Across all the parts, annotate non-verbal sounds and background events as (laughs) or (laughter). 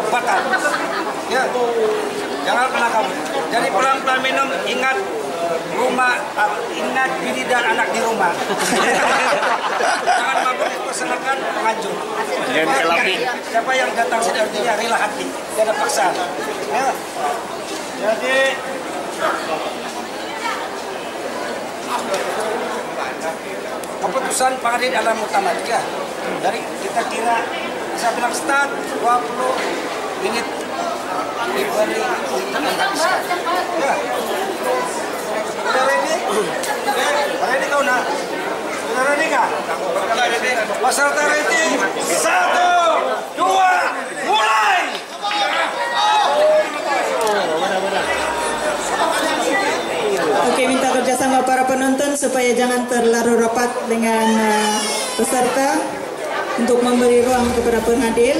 batal. Ya, jangan pernah kamu. Jadi pelan-pelan minum, ingat rumah, ah, ingat bini dan anak di rumah. (laughs) jangan mabuk dipersilakan menghancur. Jangan kelapi. Siapa yang datang sini artinya rela hati, tidak ada paksaan. Ya. Jadi keputusan pengadilan dalam muktamar ya. Dari kita kira saya bilang start 20 menit diberi. Ya. Sudah ready? Ya, ready kau nak? Sudah ready kah? Peserta ready? Satu, dua, mulai! Oke, minta kerjasama para penonton supaya jangan terlalu rapat dengan uh, peserta untuk memberi ruang kepada pengadil.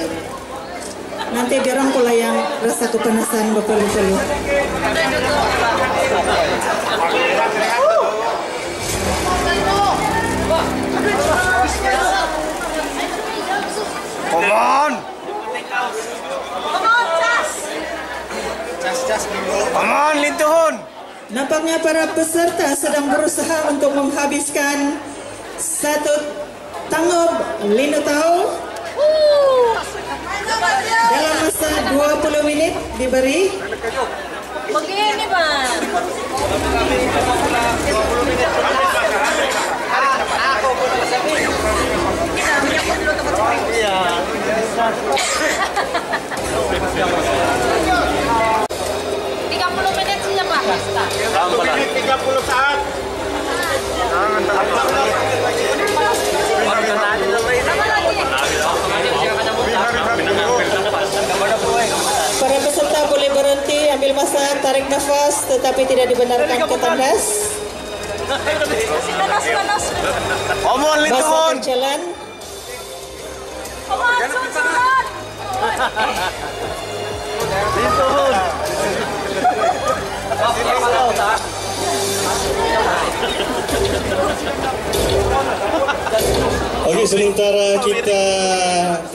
Nanti dirangkul yang rasa kepanasan berpeluh-peluh. Come on! Come on, Lintuhun! Nampaknya para peserta sedang berusaha untuk menghabiskan satu tanggap lino tahu dalam masa 20 menit diberi. Begini bang. Tiga masa, tarik nafas, tetapi tidak dibenarkan ke tandas. Masa berjalan. Lintuhun! Okey, sementara kita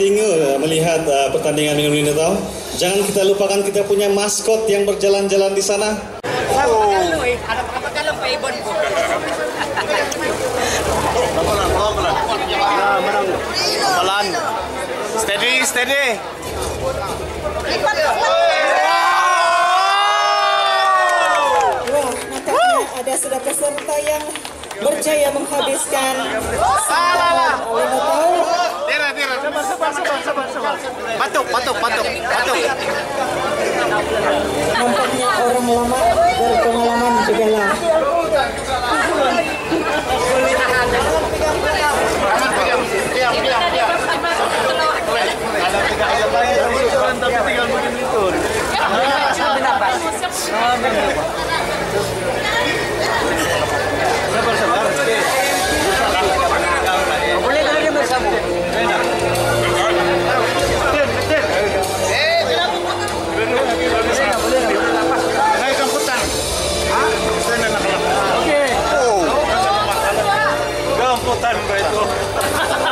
tinggal melihat uh, pertandingan minum ini tahu, jangan kita lupakan kita punya maskot yang berjalan-jalan di sana. Steady, steady. Wah, nampaknya ada sudah peserta yang berjaya menghabiskan patok patok patok patok. Nampaknya orang lama berpengalaman di dalam. Tapi tinggal begini タイム変え